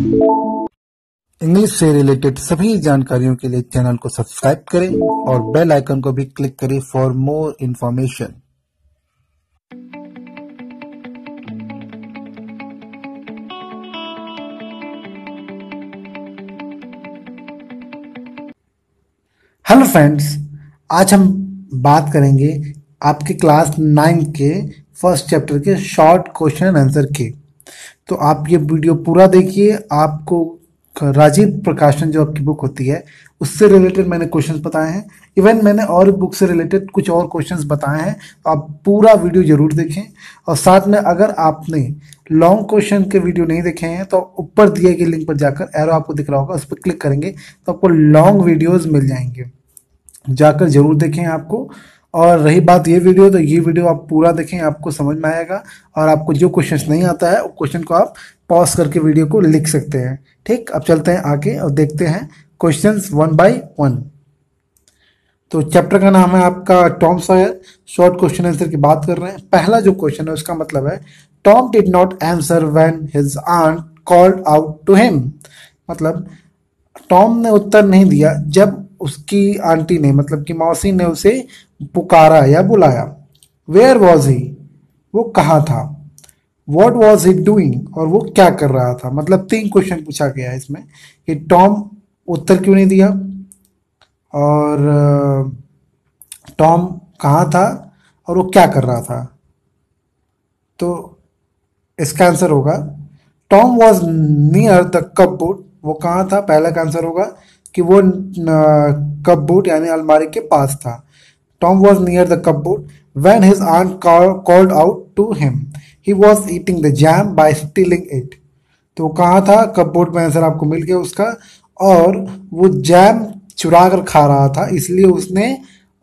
English से related सभी जानकारियों के लिए चैनल को सब्सक्राइब करें और बेल आइकन को भी क्लिक करें for more information hello friends आज हम बात करेंगे आपके क्लास नाइन के फ़र्स्ट चैप्टर के शॉर्ट क्वेश्चन आंसर के। तो आप ये वीडियो पूरा देखिए। आपको राजीव प्रकाशन जो आपकी बुक होती है, उससे रिलेटेड मैंने क्वेश्चंस बताए हैं। इवन मैंने और बुक से रिलेटेड कुछ और क्वेश्चंस बताए हैं। तो आप पूरा वीडियो ज़रूर देखें। और साथ में अगर आपने लॉन्ग क्वेश्चन के वीडियो नहीं देखे हैं तो ऊपर दिए गए लिंक पर जाकर एरो आपको दिख रहा होगा, उस पर क्लिक करेंगे तो आपको लॉन्ग वीडियोज़ मिल जाएँगे। जाकर ज़रूर देखें आपको। और रही बात ये वीडियो तो ये वीडियो आप पूरा देखें, आपको समझ में आएगा। और आपको जो क्वेश्चन नहीं आता है वो क्वेश्चन को आप पॉज करके वीडियो को लिख सकते हैं। ठीक? अब चलते हैं आगे और देखते हैं क्वेश्चन वन बाई वन तो चैप्टर का नाम है आपका Tom Sawyer short question answer की बात कर रहे हैं। पहला जो क्वेश्चन है, उसका मतलब है Tom did not answer when his aunt called out to him मतलब टॉम ने उत्तर नहीं दिया। जब उसकी आंटी ने मतलब कि मौसी ने उसे पुकारा या बुलाया। वेयर वॉज़ ही वो कहा था? वॉट वॉज़ ही डूइंग और वो क्या कर रहा था? मतलब तीन क्वेश्चन पूछा गया इसमें कि टॉम उत्तर क्यों नहीं दिया? और टॉम कहाँ था? और वो क्या कर रहा था? तो इसका आंसर होगा Tom was near the cupboard वो कहाँ था? पहला का आंसर होगा कि वो कप बोर्ड यानी अलमारी के पास था। Tom was near the cup when his aunt called out to him he was eating the jam by stealing it तो कहाँ था? कप बोर्ड में आंसर आपको मिल गया उसका। और वो जैम चुरा कर खा रहा था, इसलिए उसने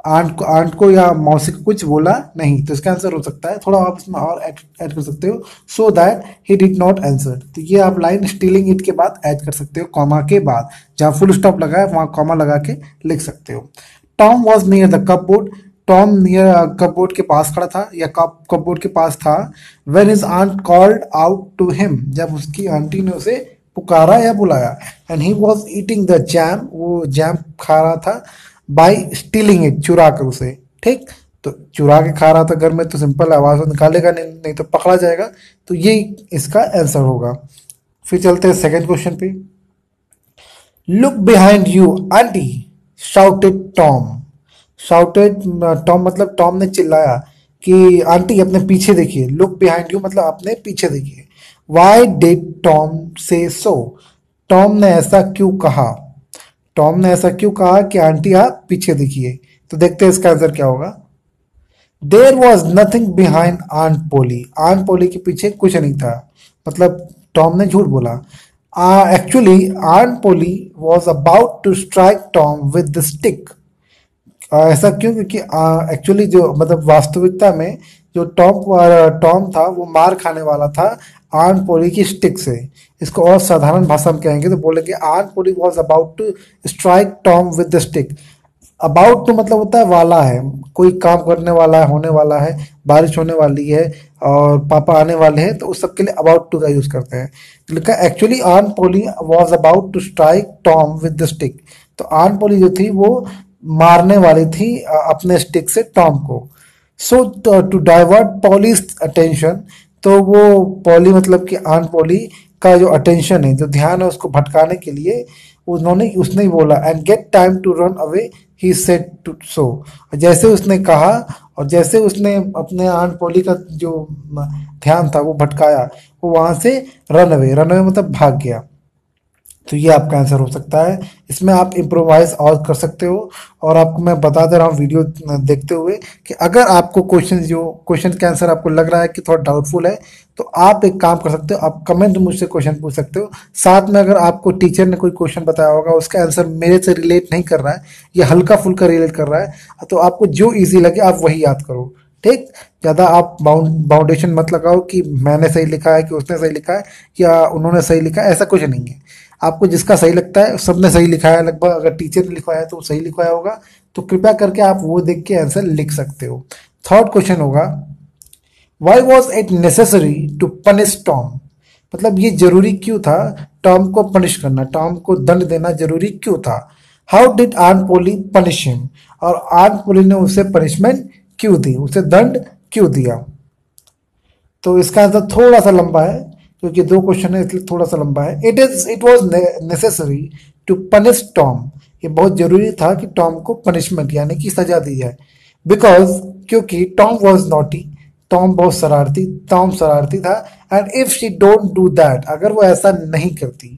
आंट को आंट को या मौसी को कुछ बोला नहीं। तो इसका आंसर हो सकता है। थोड़ा आप इसमें और ऐड कर सकते हो। So that he did not answer तो ये आप लाइन स्टीलिंग इट के बाद ऐड कर सकते हो कॉमा के बाद। जहाँ फुल स्टॉप लगा है, वहाँ कॉमा लगा के लिख सकते हो। Tom was near the cupboard Tom near cupboard के पास खड़ा था या कप कपबोर्ड के पास था when his aunt called out to him जब उसकी आंटी ने उसे पुकारा या बुलाया। And he was eating the jam वो जैम खा रहा था। बाई स्टीलिंग इट चुरा कर उसे ठीक? तो चुरा के खा रहा था घर में तो सिंपल आवाज़ निकालेगा नहीं, नहीं तो पकड़ा जाएगा। तो ये इसका आंसर होगा। फिर चलते हैं सेकंड क्वेश्चन पे। Look behind you aunty shouted Tom shouted Tom मतलब टॉम ने चिल्लाया कि आंटी अपने पीछे देखिए। लुक बिहाइंड यू मतलब अपने पीछे देखिए। वाई डिड टॉम से सो टॉम ने ऐसा क्यों कहा? टॉम ने ऐसा क्यों कहा कि आंटी आप पीछे दिखिए? तो देखते हैं इसका आंसर क्या होगा। There was nothing behind aunt Polly aunt Polly के पीछे कुछ नहीं था। मतलब टॉम ने झूठ बोला। Actually aunt Polly was about to strike Tom with the stick ऐसा क्यों? क्योंकि एक्चुअली जो मतलब वास्तविकता में जो टॉम टॉम था, वो मार खाने वाला था। आर्न पोली की स्टिक से। इसको और साधारण भाषा में कहेंगे तो बोलेंगे आर्न Polly was about to strike Tom with the stick about to मतलब होता है वाला है। कोई काम करने वाला है, होने वाला है, बारिश होने वाली है और पापा आने वाले हैं तो उस सब के लिए अबाउट टू का यूज़ करते हैं। तो लिखा actually earn Polly was about to strike Tom with the stick तो आर्न पोली जो थी, वो मारने वाली थी अपने स्टिक से टॉम को। So to divert Polly's attention तो वो पॉली मतलब कि आन पॉली का जो अटेंशन है, जो ध्यान है उसको भटकाने के लिए उन्होंने, उसने ही बोला and get time to run away he said to so जैसे उसने कहा और जैसे उसने अपने आन पॉली का जो ध्यान था वो भटकाया, वो वहाँ से रन अवे रन अवे मतलब भाग गया। तो ये आपका आंसर हो सकता है। इसमें आप इम्प्रोवाइज और कर सकते हो और आपको मैं बता दे रहा हूँ वीडियो देखते हुए कि अगर आपको क्वेश्चन जो क्वेश्चन का आंसर आपको लग रहा है कि थोड़ा डाउटफुल है तो आप एक काम कर सकते हो, आप कमेंट मुझसे क्वेश्चन पूछ सकते हो। साथ में अगर आपको टीचर ने कोई क्वेश्चन बताया होगा, उसका आंसर मेरे से रिलेट नहीं कर रहा है, या हल्का फुल्का रिलेट कर रहा है तो आपको जो ईजी लगे, आप वही याद करो। ठीक? ज़्यादा आप बाउंड बाउंडेशन मत लगाओ कि मैंने सही लिखा है कि उसने सही लिखा है, या उन्होंने सही लिखा है, ऐसा कुछ नहीं है। आपको जिसका सही लगता है, सबने सही लिखा है लगभग अगर टीचर ने लिखवाया तो सही लिखवाया होगा। तो कृपया करके आप वो देख के आंसर लिख सकते हो। थर्ड क्वेश्चन होगा why was it necessary to punish Tom मतलब ये ज़रूरी क्यों था? टॉम को पनिश करना टॉम को दंड देना ज़रूरी क्यों था? How did aunt poli punish him और आन पोली ने उसे पनिशमेंट क्यों दी? उसे दंड क्यों दिया? तो इसका आंसर थोड़ा सा लंबा है। क्योंकि दो क्वेश्चन है, इसलिए थोड़ा सा लंबा है। It is it was necessary to punish Tom ये बहुत ज़रूरी था कि टॉम को पनिशमेंट यानी कि सजा दी जाए। बिकॉज़ क्योंकि टॉम वॉज़ नॉटी टॉम बहुत शरारती टॉम शरारती था। And if she don't do that अगर वो ऐसा नहीं करती,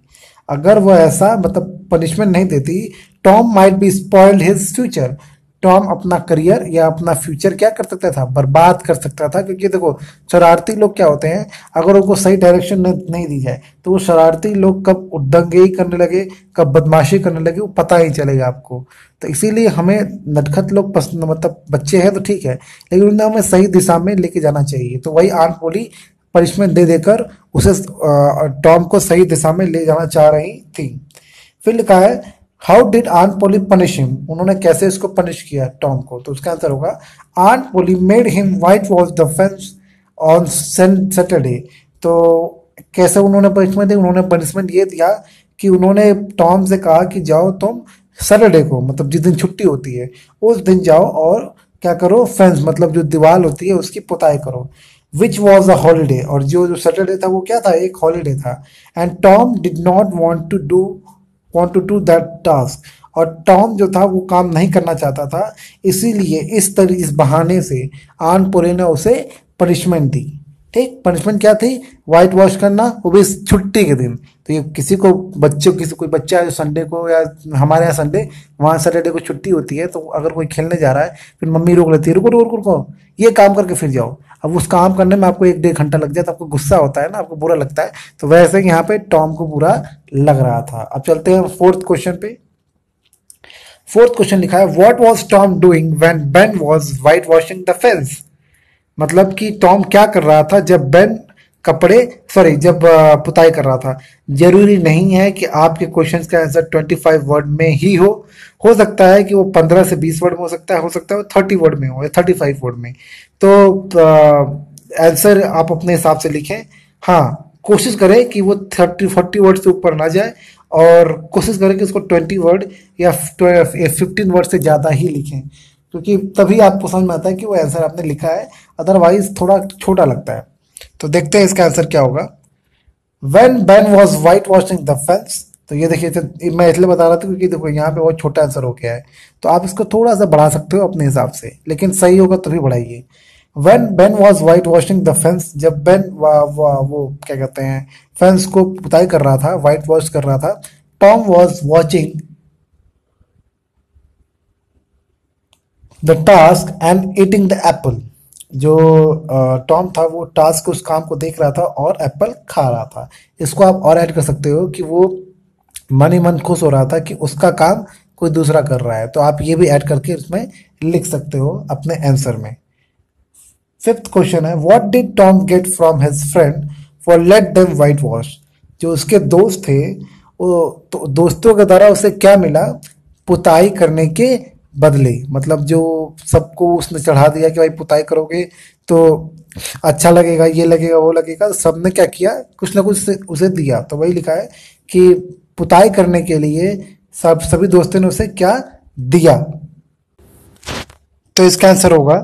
अगर वो ऐसा मतलब पनिशमेंट नहीं देती Tom might be spoiled his future Tom अपना करियर या अपना फ्यूचर क्या कर सकता था? बर्बाद कर सकता था, क्योंकि देखो, शरारती लोग क्या होते हैं, अगर उनको सही डायरेक्शन नहीं दी जाए तो वो शरारती लोग कब उद्दंगे करने लगे, कब बदमाशी करने लगे, वो पता ही चलेगा आपको। तो इसीलिए हमें नटखत लोग पसंद मतलब बच्चे हैं तो ठीक है, लेकिन उन्हें हमें सही दिशा में लेके जाना चाहिए। तो वही आन बोली पनिशमेंट दे देकर उसे टॉम को सही दिशा में ले जाना चाह रही थी। फिर लिखा है how did aunt poli punish him उन्होंने कैसे इसको पनिश किया टॉम को? तो उसका आंसर होगा aunt Polly made him whitewash the fence on Saturday तो कैसे उन्होंने पनिशमेंट दी? उन्होंने पनिशमेंट ये दिया कि उन्होंने टॉम से कहा कि जाओ तुम सैटरडे को मतलब जिस दिन छुट्टी होती है, उस दिन जाओ और क्या करो फेंस मतलब जो दीवार होती है, उसकी पुताई करो विच वॉज़ अ हॉलीडे और जो जो सैटरडे था, वो क्या था? एक हॉलीडे था। And Tom did not want to do want to do that task और टॉम जो था, वो काम नहीं करना चाहता था। इसीलिए इस तरह इस बहाने से आन आनपुरे ने उसे पनिशमेंट दी। ठीक? पनिशमेंट क्या थी? वाइट वॉश करना, वो भी छुट्टी के दिन। तो ये किसी को बच्चों, किसी, कोई बच्चा है संडे को या हमारे यहाँ संडे वहाँ सैटरडे को छुट्टी होती है तो अगर कोई खेलने जा रहा है, फिर मम्मी रोक लेती है रुको रुको रुको, ये काम करके फिर जाओ। अब उस काम करने में आपको एक डेढ़ घंटा लग जाए तो आपको गुस्सा होता है ना, आपको बुरा लगता है। तो वैसे यहाँ पे टॉम को बुरा लग रहा था। अब चलते हैं फोर्थ क्वेश्चन पे। फोर्थ क्वेश्चन लिखा है what was Tom doing when Ben was whitewashing the fence मतलब कि टॉम क्या कर रहा था जब बेन कपड़े सॉरी जब पुताई कर रहा था। ज़रूरी नहीं है कि आपके क्वेश्चंस का आंसर 25 वर्ड में ही हो। हो सकता है कि वो 15 से 20 वर्ड में हो सकता है, हो सकता है वो 30 वर्ड में हो या 35 वर्ड में। तो आंसर आप अपने हिसाब से लिखें। हाँ कोशिश करें कि वो 30 40 वर्ड से ऊपर ना जाए और कोशिश करें कि उसको 20 वर्ड या फिफ्टीन वर्ड से ज़्यादा ही लिखें। क्योंकि तभी आपको समझ में आता है कि वो आंसर आपने लिखा है। अदरवाइज़ थोड़ा छोटा लगता है। तो देखते हैं इसका आंसर क्या होगा। When Ben was whitewashing the fence तो ये देखिए तो मैं इसलिए बता रहा था क्योंकि देखो यहाँ पे बहुत छोटा आंसर हो गया है। तो आप इसको थोड़ा सा बढ़ा सकते हो अपने हिसाब से, लेकिन सही होगा तभी बढ़ाइए। When Ben was whitewashing the fence जब बेन वो क्या कहते हैं फेंस को पुताई कर रहा था वाइट वॉश कर रहा था Tom was watching the task and eating the apple जो टॉम था, वो टास्क उस काम को देख रहा था और एप्पल खा रहा था। इसको आप और ऐड कर सकते हो कि वो मन ही मन खुश हो रहा था कि उसका काम कोई दूसरा कर रहा है। तो आप ये भी ऐड करके उसमें लिख सकते हो अपने आंसर में। फिफ्थ क्वेश्चन है what did Tom get from his friend for let them whitewash जो उसके दोस्त थे, वो तो दोस्तों के द्वारा उसे क्या मिला? पुताई करने के बदले। मतलब जो सबको उसने चढ़ा दिया कि भाई पुताई करोगे तो अच्छा लगेगा, ये लगेगा, वो लगेगा तो सबने क्या किया? कुछ ना कुछ उसे दिया। तो वही लिखा है कि पुताई करने के लिए सब सभी दोस्तों ने उसे क्या दिया? तो इसका आंसर होगा,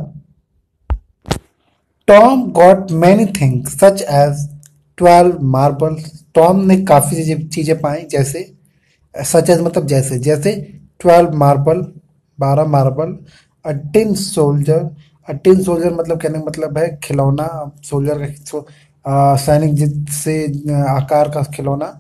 Tom got many things, such as twelve marble Tom ने काफ़ी चीज़ें पाई, जैसे सच एज मतलब जैसे जैसे ट्वेल्व मार्बल बारह marble a tin soldier a tin soldier मतलब कहने का मतलब है खिलौना, सोल्जर का सैनिक से आकार का खिलौना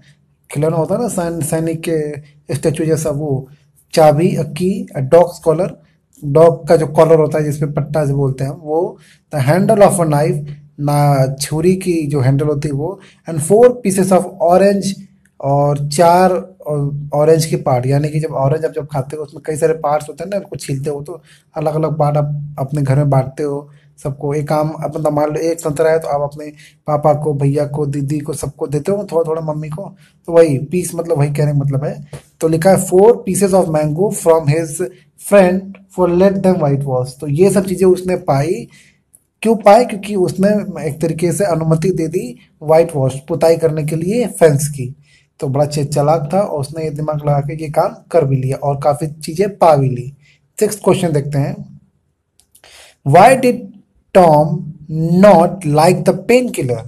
खिलौना होता है ना सैनिक के स्टेचू जैसा वो, चाबी, अक्की डॉग कॉलर, डॉग का जो कॉलर होता है जिसपे पट्टा से बोलते हैं, वो, the handle of a knife, ना, छुरी की जो हैंडल होती है वो, and four pieces of orange और चार ऑरेंज की पार्ट यानी कि जब ऑरेंज आप जब खाते हो, उसमें कई सारे पार्ट्स होते हैं ना उनको छीलते हो तो अलग अलग पार्ट आप अपने घर में बांटते हो, सबको एक अब मतलब मान लो एक संतरा है तो आप अपने पापा को, भैया को, दीदी को, सबको देते हो थोड़ा थोड़ा मम्मी को तो वही पीस मतलब वही कहने मतलब है। तो लिखा है four pieces of mango from his friend for let them whitewash तो ये सब चीज़ें उसने पाई। क्यों पाए क्योंकि उसने एक तरीके से अनुमति दे दी व्हाइट वॉश पुताई करने के लिए फेंस की। तो बड़ा चालाक था और उसने ये दिमाग लगा के ये काम कर भी लिया और काफ़ी चीज़ें पा भी ली। सिक्स क्वेश्चन देखते हैं। Why did Tom not like the painkiller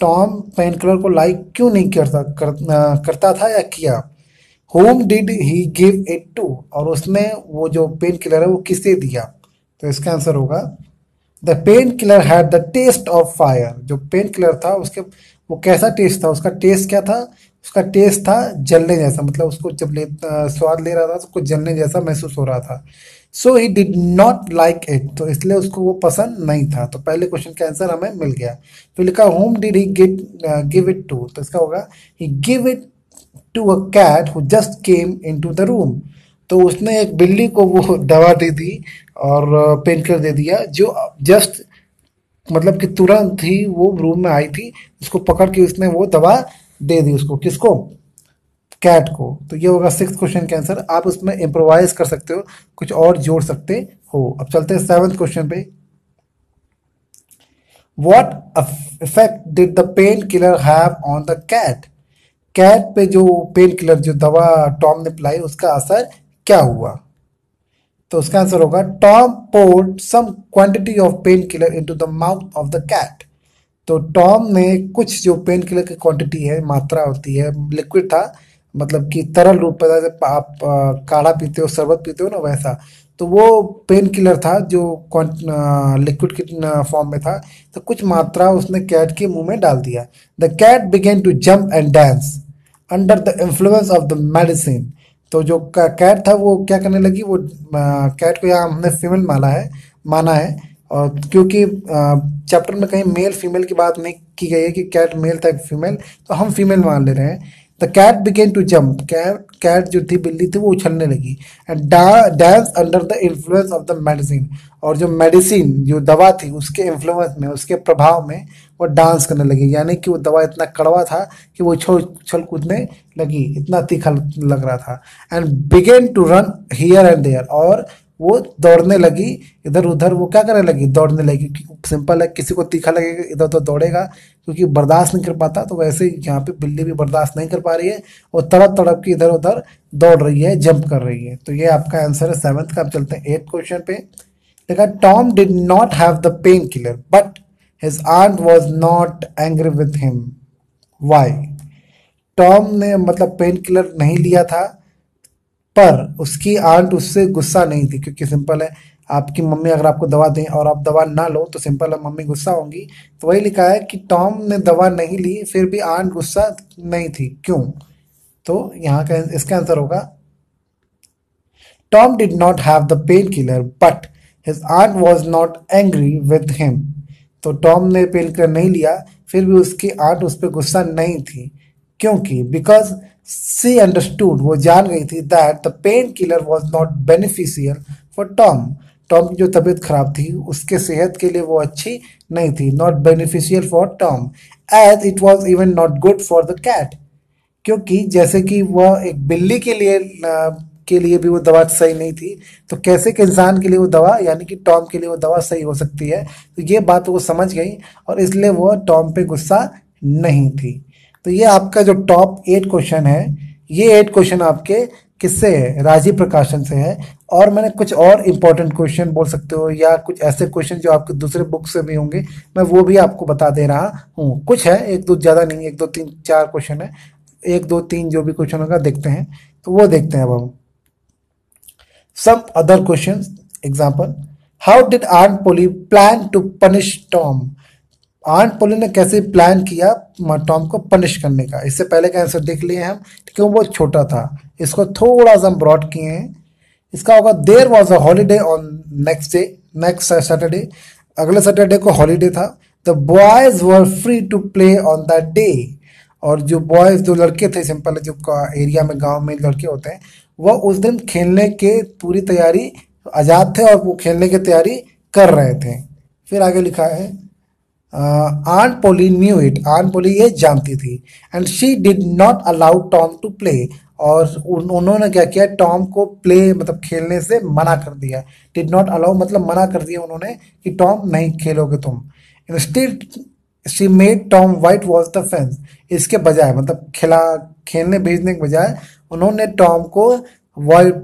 Tom painkiller को लाइक क्यों नहीं करता कर, आ, करता था या किया? Whom did he give it to और उसने वो जो पेन किलर है वो किसे दिया? तो इसका आंसर होगा the painkiller had the taste of fire जो पेन किलर था उसके वो कैसा टेस्ट था? उसका टेस्ट क्या था? उसका टेस्ट था जलने जैसा मतलब उसको जब ले स्वाद ले रहा था तो कुछ जलने जैसा महसूस हो रहा था। So he did not like it तो इसलिए उसको वो पसंद नहीं था। तो पहले क्वेश्चन का आंसर हमें मिल गया। तो लिखा whom did he get give it to तो इसका होगा he give it to a cat who just came into the room तो उसने एक बिल्ली को वो दवा दे दी और पेंट कर दे दिया, जो जस्ट मतलब कि तुरंत ही वो रूम में आई थी। उसको पकड़ के उसने वो दवा दे दी उसको किसको? कैट को। तो ये होगा सिक्स क्वेश्चन का आंसर आप उसमें इम्प्रोवाइज कर सकते हो, कुछ और जोड़ सकते हो। अब चलते हैं सेवंथ क्वेश्चन पे। What effect did the painkiller have on the cat cat पे जो पेन किलर जो दवा टॉम ने पिलाई, उसका असर क्या हुआ? तो उसका आंसर होगा Tom poured some quantity of painkiller into the mouth of the cat तो टॉम ने कुछ जो पेन किलर की क्वांटिटी है, मात्रा होती है लिक्विड था मतलब कि तरल रूप में, जैसे आप काढ़ा पीते हो, शरबत पीते हो ना, वैसा। तो वो पेन किलर था जो लिक्विड के फॉर्म में था। तो कुछ मात्रा उसने कैट के मुँह में डाल दिया। The cat began to jump and dance under the influence of the medicine तो जो कैट था, वो क्या करने लगी? वो कैट को यहाँ हमने फीमेल माना है माना है। और क्योंकि चैप्टर में कहीं मेल फीमेल की बात नहीं की गई है कि कैट मेल था फीमेल तो हम फीमेल मान ले रहे हैं। The cat began to jump cat cat जो थी, बिल्ली थी, वो उछलने लगी। And dance under the influence of the medicine और जो मेडिसिन जो दवा थी, उसके इन्फ्लुएंस में, उसके प्रभाव में वो डांस करने लगी। यानी कि वो दवा इतना कड़वा था कि वो उछल उछल कूदने लगी। इतना तीखा लग रहा था। And began to run here and there और वो दौड़ने लगी, इधर उधर, वो क्या करने लगी? दौड़ने लगी क्योंकि सिंपल है, किसी को तीखा लगेगा, इधर उधर दौड़ेगा, क्योंकि बर्दाश्त नहीं कर पाता तो वैसे ही यहाँ पे बिल्ली भी बर्दाश्त नहीं कर पा रही है, और तड़प तड़प की इधर उधर दौड़ रही है जंप कर रही है। तो ये आपका आंसर है सेवन्थ का आप चलते हैं एट क्वेश्चन पे। देखा Tom did not have the painkiller but his aunt was not angry with him why Tom ने मतलब पेन किलर नहीं लिया था पर उसकी आंट उससे गुस्सा नहीं थी, क्योंकि सिंपल है, आपकी मम्मी अगर आपको दवा दें और आप दवा ना लो तो सिंपल है, मम्मी गुस्सा होंगी। तो वही लिखा है कि टॉम ने दवा नहीं ली, फिर भी आंट गुस्सा नहीं थी। क्यों? तो यहाँ का इसका आंसर होगा, Tom did not have the painkiller, but his aunt was not angry with him. तो टॉम ने पेन किलर नहीं लिया, फिर भी उसकी आंट उस पर गुस्सा नहीं थी, क्योंकि बिकॉज़ सी अंडरस्टूड वो जान गई थी that the painkiller was not beneficial for Tom Tom की जो तबीयत खराब थी, उसके सेहत के लिए वो अच्छी नहीं थी not beneficial for Tom as it was even not good for the cat क्योंकि जैसे कि वह एक बिल्ली के लिए के लिए भी वो दवा सही नहीं थी तो कैसे के इंसान के लिए वो दवा, यानी कि टॉम के लिए वो दवा सही हो सकती है तो ये बात वो समझ गई, और इसलिए वो टॉम पे गुस्सा नहीं थी। तो ये आपका जो टॉप एट क्वेश्चन है, ये एट क्वेश्चन आपके किससे है? राजीव प्रकाशन से है। और मैंने कुछ और इम्पोर्टेंट क्वेश्चन बोल सकते हो, या कुछ ऐसे क्वेश्चन जो आपके दूसरे बुक से भी होंगे, मैं वो भी आपको बता दे रहा हूँ। कुछ है, एक दो ज़्यादा नहीं, एक दो तीन, चार क्वेश्चन है। एक दो तीन जो भी क्वेश्चन होगा, देखते हैं। तो वो देखते हैं अब हम। Some other question example how did aunt Polly plan to punish Tom aunt Polly ने कैसे प्लान किया टॉम को पनिश करने का? इससे पहले का आंसर देख लिए हम क्यों वो छोटा था। इसको थोड़ा सा हम ब्रॉड किए हैं। इसका होगा there was a holiday on next day next Saturday अगले सैटरडे को हॉलीडे था। The boys were free to play on that day और जो बॉयज़ जो लड़के थे सिंपल जो एरिया में, गाँव में लड़के होते हैं वह उस दिन खेलने के पूरी तैयारी, आज़ाद थे और वो खेलने की तैयारी कर रहे थे। फिर आगे लिखा है आन पोली न्यू इट आन पोली ये जानती थी. And she did not allow Tom to play और उन, उन्होंने क्या किया? टॉम को प्ले मतलब खेलने से मना कर दिया. डिड नॉट अलाउ मतलब मना कर दिया उन्होंने कि टॉम नहीं खेलोगे तुम. Instead she made Tom whitewash the fence इसके बजाय मतलब खिला खेलने भेजने के बजाय उन्होंने टॉम को वाइट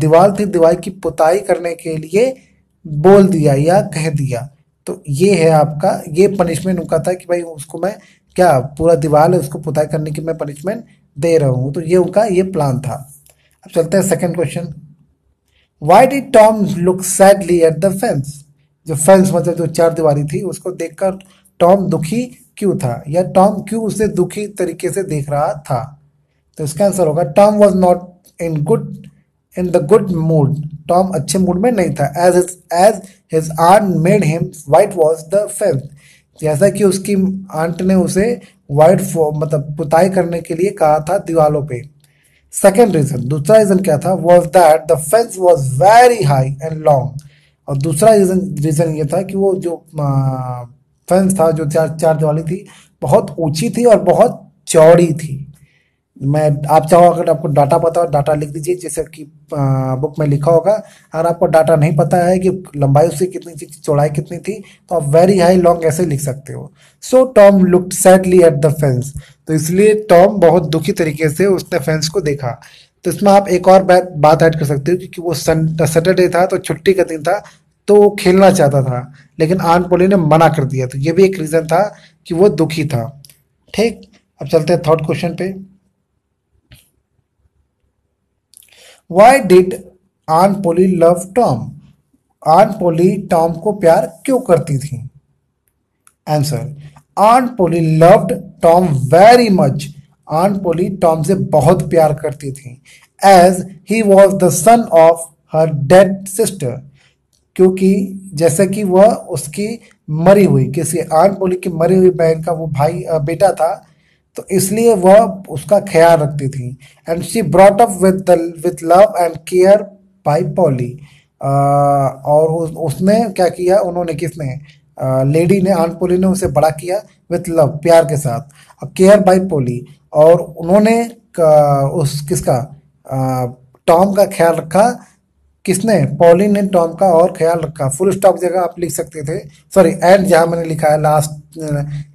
दीवार थी दीवार की पुताई करने के लिए बोल दिया या कह दिया. तो ये है आपका, ये पनिशमेंट उनका था कि भाई उसको मैं क्या पूरा दीवार है, उसको पुताई करने की मैं पनिशमेंट दे रहा हूँ। तो ये उनका ये प्लान था। अब चलते हैं second question why did Tom look sadly at the fence जो फेंस मतलब जो चार दीवारी थी, उसको देखकर टॉम दुखी क्यों था? या टॉम क्यों उसे दुखी तरीके से देख रहा था? तो इसका आंसर होगा Tom was not in good in the good mood Tom अच्छे मूड में नहीं था. As as his aunt made him whitewash the fence जैसा कि उसकी आंट ने उसे वाइट मतलब पुताई करने के लिए कहा था दीवालों पे. सेकेंड रीजन दूसरा रीजन क्या था? Was that the fence was very high and long और दूसरा रीजन रीजन ये था कि वो जो फेंस था, जो चार चार दिवाली थी, बहुत ऊँची थी और बहुत चौड़ी थी. मैं आप चाहो अगर आपको डाटा पता हो, डाटा लिख दीजिए, जैसे कि बुक में लिखा होगा। अगर आपको डाटा नहीं पता है कि लंबाई उसकी कितनी थी, चौड़ाई कितनी थी तो आप वेरी हाई लॉन्ग ऐसे लिख सकते हो। So Tom look sadly at the fence तो इसलिए टॉम बहुत दुखी तरीके से उसने फेंस को देखा। तो इसमें आप एक और बात ऐड कर सकते हो क्योंकि वो सैटरडे था तो छुट्टी का दिन था तो वो खेलना चाहता था, लेकिन आन पोली ने मना कर दिया। तो ये भी एक रीज़न था कि वो दुखी था। ठीक, अब चलते हैं थर्ड क्वेश्चन पे। Why did aunt Polly love Tom आन पोली टॉम को प्यार क्यों करती थी? Answer aunt Polly loved Tom very much aunt Polly Tom से बहुत प्यार करती थी। As he was the son of her dead sister क्योंकि जैसे कि वह उसकी मरी हुई, किसी आन पोली की मरी हुई बहन का वो भाई बेटा था तो इसलिए वह उसका ख्याल रखती थी। And she brought up with with love and care by Polly और उस, उसने क्या किया? उन्होंने किसने? लेडी ने आन पोली ने उसे बड़ा किया विथ लव प्यार के साथ। केयर बाई पोली और उन्होंने उस किसका? टॉम का ख्याल रखा किसने? पॉलिन ने टॉम का और ख्याल रखा। फुल स्टॉप जगह आप लिख सकते थे। सॉरी एंड जहाँ मैंने लिखा है लास्ट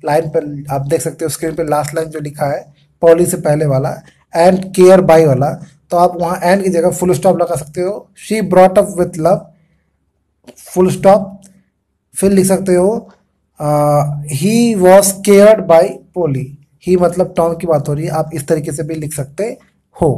लाइन पर आप देख सकते हो स्क्रीन पर लास्ट लाइन जो लिखा है पॉली से पहले वाला एंड केयर बाई वाला। तो आप वहाँ एंड की जगह फुल स्टॉप लगा सकते हो। She brought up with love full stop फिर लिख सकते हो he was cared by Polly he मतलब टॉम की बात हो रही है आप इस तरीके से भी लिख सकते हो।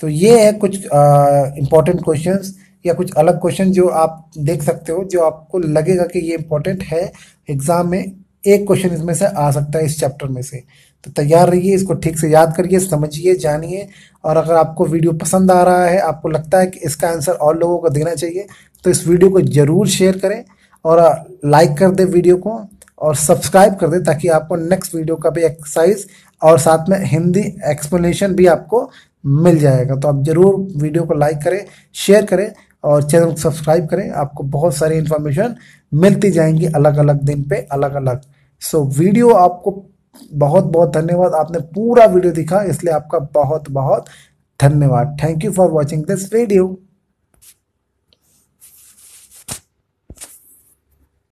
तो ये है कुछ इंपॉर्टेंट uh, क्वेश्चंस या कुछ अलग क्वेश्चन जो आप देख सकते हो, जो आपको लगेगा कि ये इंपॉर्टेंट है एग्ज़ाम में एक क्वेश्चन इसमें से आ सकता है इस चैप्टर में से। तो तैयार रहिए, इसको ठीक से याद करिए, समझिए, जानिए, और अगर आपको वीडियो पसंद आ रहा है, आपको लगता है कि इसका आंसर और लोगों को देना चाहिए तो इस वीडियो को ज़रूर शेयर करें, और लाइक कर दे वीडियो को, और सब्सक्राइब कर दे, ताकि आपको नेक्स्ट वीडियो का भी एक्सरसाइज और साथ में हिंदी एक्सप्लेनेशन भी आपको मिल जाएगा। तो आप ज़रूर वीडियो को लाइक करें शेयर करें और चैनल को सब्सक्राइब करें। आपको बहुत सारी इन्फॉर्मेशन मिलती जाएँगी अलग अलग दिन पे अलग अलग सो so, वीडियो आपको बहुत बहुत धन्यवाद। आपने पूरा वीडियो दिखा इसलिए आपका बहुत बहुत धन्यवाद। Thank you for watching this video